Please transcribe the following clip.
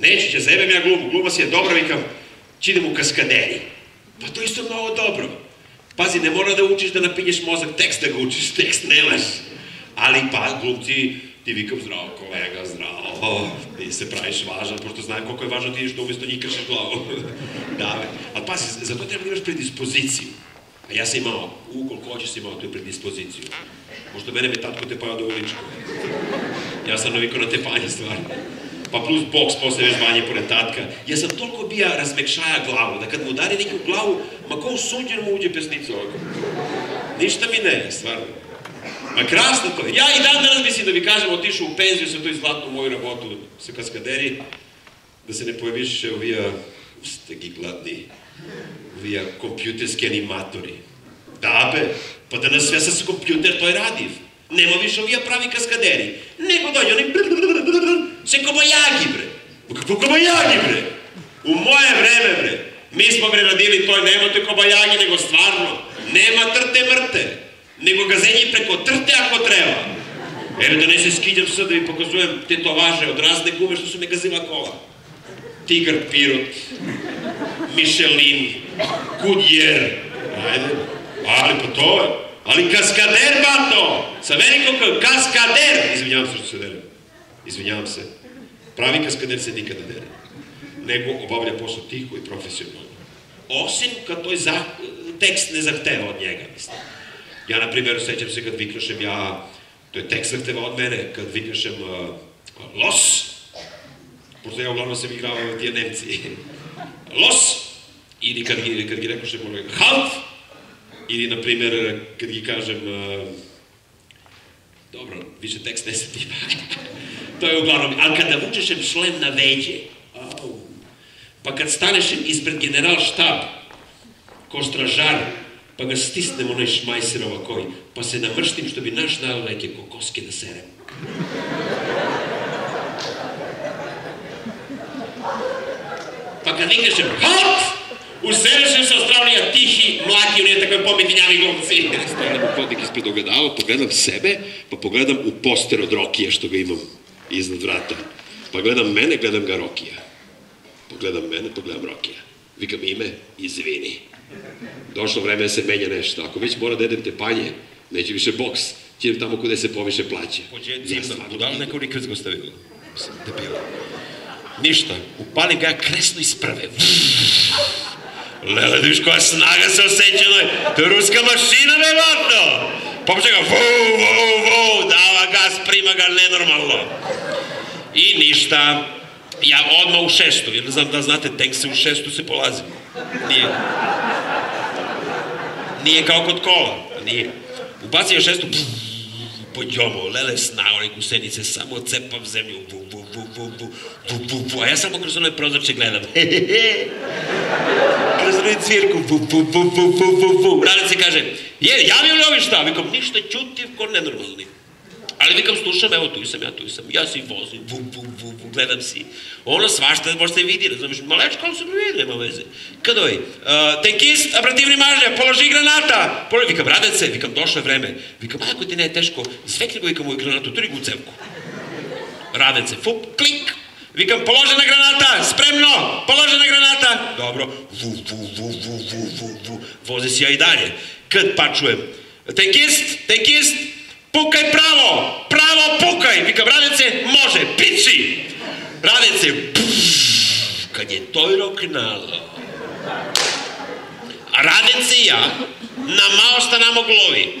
Neću će zebem ja glumu, gluma si je dobra, vikam, će idem u kaskaderi. Pa to isto mnogo dobro. Pazi, ne mora da učiš da napinješ mozak, tekst da ga učiš, tekst nemaš. Ali pa, glumci, ti vikam zdravo kolega, zdravo, ti se praviš važan, pošto znam koliko je važno ti ideš da umjesto njih kršeš glavu. da, ali pazi, za to treba da imaš predispoziciju. A ja sam imao, ukoliko hoćeš imao tu predispoziciju. Pošto mene me tatko tepao do ulička. Ja sam navikao na tepanje stvari. Pa plus boks posle vežbanje pored tatka. Ja sam toliko bija razmekšaja glavu, da kad mu udari neki u glavu, ma u sunđer mu uđe pesnica ovako. Ništa mi ne, stvarno. Ma krasno to. Ja i dan danas mislim da bi kažem otišao u penziju sa toj zlatnu moju rabotu sa kaskaderi, da se ne pojaviš više ovija, ste gi gladni, ovija kompjuterski animatori. Da be, pa da nas sve sa kompjuter to je radiv. Nema više ovija pravi kaskaderi. Nego dođe oni se kobajagi bre. Kako kobajagi bre? U moje vreme bre. Mi smo bre radili to, nema te kobajagi, nego stvarno. Nema trte mrte. Nego gazenji preko trte ako treba. Evo da ne se skidjam sad da vi pokazujem te tovaže od razne gume što su me gazila kola. Tigar Pirot, Michelin, Goodyear, ajde, ali pa to je, ali kaskader bato, sa velikom kaskader, izvinjavam se što se dere, izvinjavam se, pravi kaskader se nikada dere, nego obavlja posao tiho i profesionalno. Osim kad to je za, tekst ne zahteva od njega, mislim. Ja, na primjer, sećam se kad viknušem ja, to je tekst zahteva od mene, kad viknušem los, pošto ja uglavnom sam igrao tije Nemci, los, ili kad kad gi rekoše halt, ili, na primjer, kad gi kažem, uh, dobro, više tekst ne tipa, to je uglavnom, ali kada vučešem šlem na veđe, pa kad stanešem ispred general štab, ko stražar, pa ga stisnem onaj šmajser ovakoj, pa se namrstim što bi naš dao neke kokoske da serem. Pa kad viknešem HOT, userešem se ostravlja tihi, mlaki, on je takve pometinjavi glumci. Stanem u hodnik ispred ogledala, pogledam sebe, pa pogledam u poster od Rokija što ga imam iznad vrata. Pa gledam mene, gledam ga Rokija. Pogledam mene, pogledam Rokija. Vikam ime, izvini. Došlo vreme da se menja nešto. Ako već mora da jedem tepanje, neće više boks. Će idem tamo kude se poviše plaće. Pođe Ja zimno, budala neko li krc stavilo. Mislim, debilo. Ništa, upalim ga kresno iz prve. Lele, viš koja snaga se osjeća, no, to je ruska mašina, nevotno. Pomoće ga, vu, vu, vu, dava gas, prima ga nenormalno. I ništa, ja odmah u šestu, jer znam da znate, tek se u šestu se polazi. Nije. Nije kao kod kola, nije. Ubacio je šestu, pff, pođomo, lele snago, neku senice, samo cepam zemlju, vu, vu, vu, vu, vu, vu, vu, a ja samo kroz onoj prozorče gledam, kroz onoj cvirku, vu, vu, vu, vu, vu, vu, Radic se kaže, je, javio li ovi šta? Vikom, ništa, čutiv ko nenormalni. Ali vikam, slušam, evo tu sam, ja tu sam, ja si vozim, vu, vu, vu, vu, gledam si. Ono svašta može se vidi, razumiješ, malečko, ali se ne vidi, nema veze. Kad ovaj, uh, tenkist, abrativni mažnja, položi granata, položi, vikam, radece, vikam, došlo je vreme, vikam, ako ti ne je teško, zvekli go, vikam, u granatu, turi ga u cevku. Radece, fup, klik, vikam, položena granata, granata, dobro, vu, vu, vu, vu, vu, vu, vu, vozi se ja i dalje. Kad pa čujem, tenkist, tenkist, pukaj pravo, pravo pukaj, vikam, radece, može, piči, radece, pff, kad je toj roknalo, a radece i ja, na malo stanamo glovi,